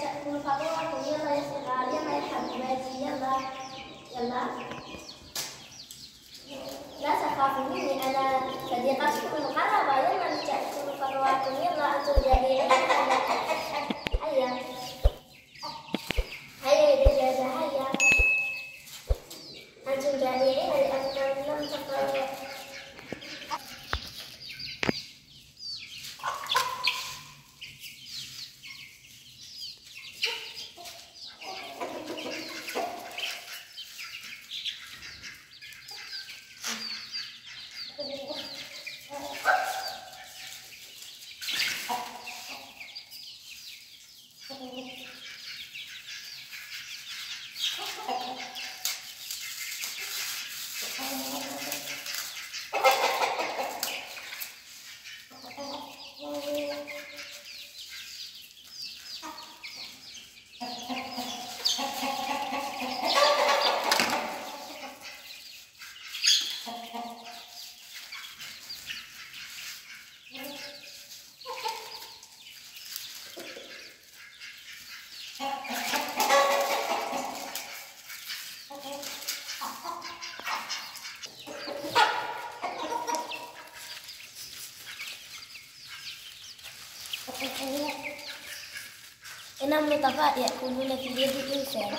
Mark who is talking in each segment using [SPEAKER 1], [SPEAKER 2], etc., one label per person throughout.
[SPEAKER 1] تأكل فطوركم يلا يا صغار يلا يا حبيباتي يلا يلا لا تخافوا مني أنا صديقتكم المقربة يلا لتأكلوا فطوركم يلا أنتم جائعين هيا هيا يا دجاجة هيا أنتم جائعين لأنكم لم Okay. Enam menit tapa ya kukunya kiri di sini.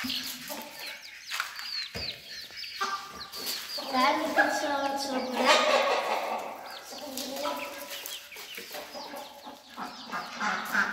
[SPEAKER 1] Ha, ha, ha.